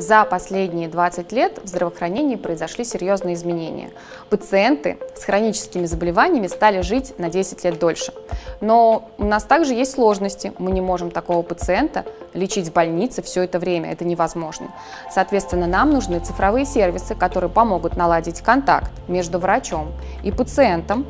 За последние 20 лет в здравоохранении произошли серьезные изменения. Пациенты с хроническими заболеваниями стали жить на 10 лет дольше. Но у нас также есть сложности. Мы не можем такого пациента лечить в больнице все это время. Это невозможно. Соответственно, нам нужны цифровые сервисы, которые помогут наладить контакт между врачом и пациентом,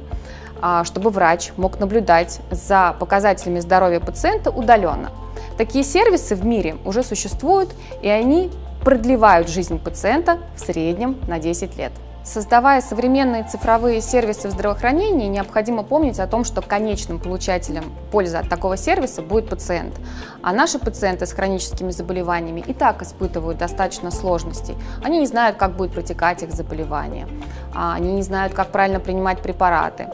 а, чтобы врач мог наблюдать за показателями здоровья пациента удаленно. Такие сервисы в мире уже существуют, и они продлевают жизнь пациента в среднем на 10 лет. Создавая современные цифровые сервисы в здравоохранении, необходимо помнить о том, что конечным получателем пользы от такого сервиса будет пациент. А наши пациенты с хроническими заболеваниями и так испытывают достаточно сложностей. Они не знают, как будет протекать их заболевание, а, они не знают, как правильно принимать препараты,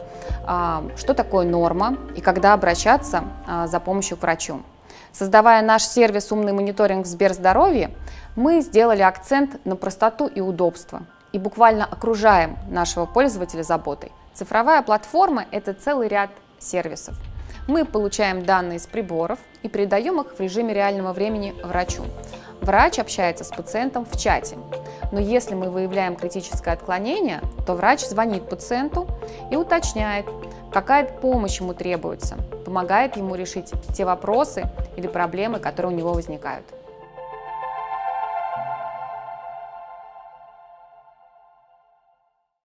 а, что такое норма и когда обращаться а, за помощью к врачу. Создавая наш сервис «Умный мониторинг в Сберздоровье», мы сделали акцент на простоту и удобство и буквально окружаем нашего пользователя заботой. Цифровая платформа – это целый ряд сервисов. Мы получаем данные с приборов и передаем их в режиме реального времени врачу. Врач общается с пациентом в чате. Но если мы выявляем критическое отклонение, то врач звонит пациенту и уточняет, какая помощь ему требуется, помогает ему решить те вопросы или проблемы, которые у него возникают.